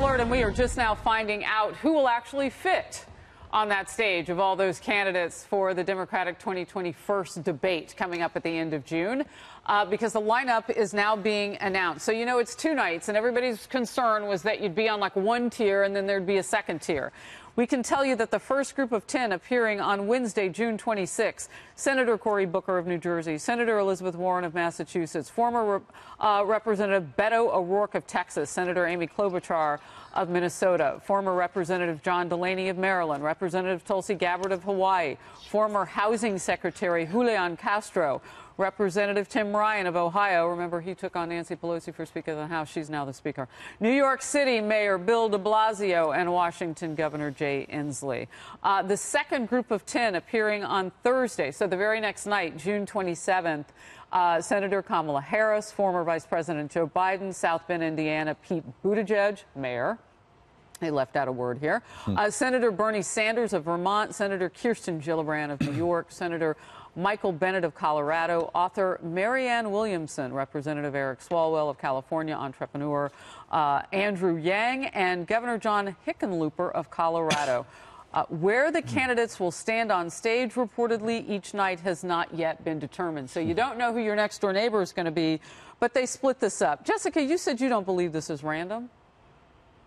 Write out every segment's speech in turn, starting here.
And we are just now finding out who will actually fit on that stage of all those candidates for the Democratic 2020 first debate coming up at the end of June, uh, because the lineup is now being announced. So, you know, it's two nights, and everybody's concern was that you'd be on like one tier and then there'd be a second tier. We can tell you that the first group of 10 appearing on Wednesday, June 26, Senator Cory Booker of New Jersey, Senator Elizabeth Warren of Massachusetts, former uh, Representative Beto O'Rourke of Texas, Senator Amy Klobuchar of Minnesota, former Representative John Delaney of Maryland, Representative Tulsi Gabbard of Hawaii, former Housing Secretary Julian Castro, Representative Tim Ryan of Ohio. Remember, he took on Nancy Pelosi for Speaker of the House. She's now the Speaker. New York City Mayor Bill de Blasio and Washington Governor Jay Inslee. Uh, the second group of 10 appearing on Thursday, so the very next night, June 27th. Uh, Senator Kamala Harris, former Vice President Joe Biden, South Bend, Indiana, Pete Buttigieg, Mayor. They left out a word here. Hmm. Uh, Senator Bernie Sanders of Vermont, Senator Kirsten Gillibrand of New York, Senator Michael Bennet of Colorado, author Marianne Williamson, Representative Eric Swalwell of California, entrepreneur uh, Andrew Yang, and Governor John Hickenlooper of Colorado. Uh, where the candidates will stand on stage reportedly each night has not yet been determined. So you don't know who your next door neighbor is going to be, but they split this up. Jessica, you said you don't believe this is random.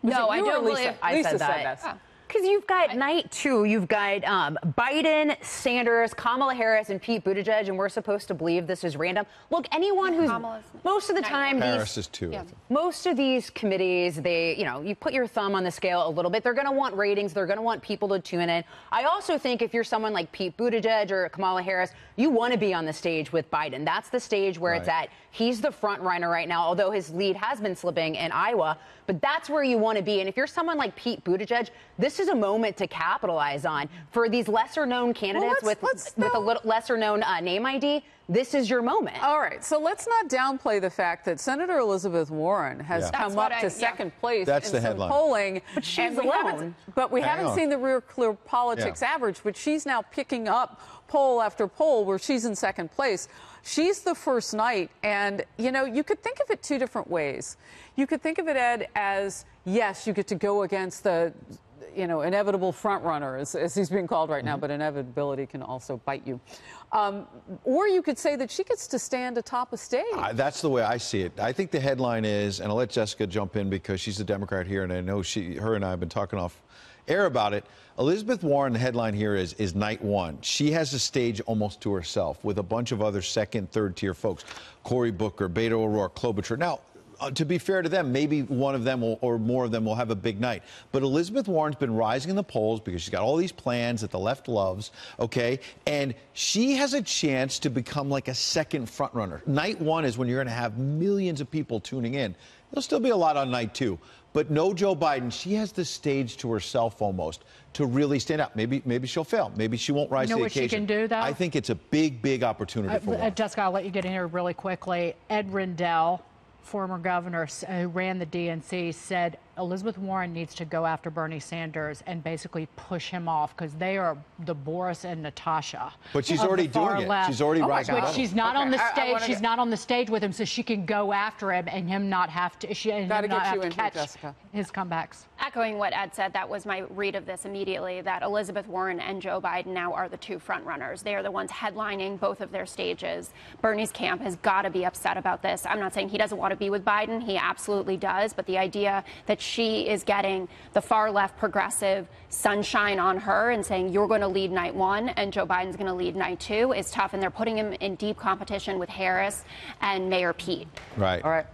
no, I don't Lisa? believe I Lisa said that. Said because you've got night two, you've got um, Biden, Sanders, Kamala Harris, and Pete Buttigieg, and we're supposed to believe this is random. Look, anyone who's Kamala's most of the time, Harris is two. Yeah, most of these committees, they, you know, you put your thumb on the scale a little bit. They're going to want ratings. They're going to want people to tune in. I also think if you're someone like Pete Buttigieg or Kamala Harris, you want to be on the stage with Biden. That's the stage where right. it's at. He's the front runner right now, although his lead has been slipping in Iowa. But that's where you want to be. And if you're someone like Pete Buttigieg, this is a moment to capitalize on. For these lesser known candidates well, let's, with, let's with a little lesser known uh, name ID, this is your moment. All right, so let's not downplay the fact that Senator Elizabeth Warren has yeah. come up I, to second place That's in the some headline. polling. But she's alone. But we Hang haven't on. seen the real clear politics yeah. average, but she's now picking up poll after poll where she's in second place. She's the first night, and you know, you could think of it two different ways. You could think of it, Ed, as yes, you get to go against the you know, inevitable front runner, as, as he's being called right now, mm-hmm. but inevitability can also bite you. Um, or you could say that she gets to stand atop a stage. Uh, that's the way I see it. I think the headline is, and I'll let Jessica jump in because she's a Democrat here, and I know she, her and I have been talking off air about it. Elizabeth Warren, the headline here is is night one. She has a stage almost to herself with a bunch of other second, third tier folks. Cory Booker, Beto O'Rourke, Klobuchar. Now, uh, to be fair to them, maybe one of them will, or more of them will have a big night. But Elizabeth Warren's been rising in the polls because she's got all these plans that the left loves, okay? And she has a chance to become like a second frontrunner. Night one is when you're going to have millions of people tuning in. There'll still be a lot on night two. But no Joe Biden. She has the stage to herself almost to really stand out. Maybe maybe she'll fail. Maybe she won't rise you know to the what occasion. she can do, though? I think it's a big, big opportunity uh, for uh, Jessica, I'll let you get in here really quickly. Ed Rendell, former governor uh, who ran the DNC, said Elizabeth Warren needs to go after Bernie Sanders and basically push him off because they are the Boris and Natasha. But she's already doing left. it. She's already oh rising. But she's not okay. on the stage. I, I she's not on the stage with him, so she can go after him and him not have to. She and him not have to catch Jessica. his comebacks. Echoing what Ed said, that was my read of this immediately. That Elizabeth Warren and Joe Biden now are the two frontrunners. They are the ones headlining both of their stages. Bernie's camp has got to be upset about this. I'm not saying he doesn't want to be with Biden. He absolutely does. But the idea that she is getting getting the far left progressive sunshine on her and saying you're going to lead night one and Joe Biden's going to lead night two is tough. And they're putting him in deep competition with Harris and Mayor Pete. Right. All right.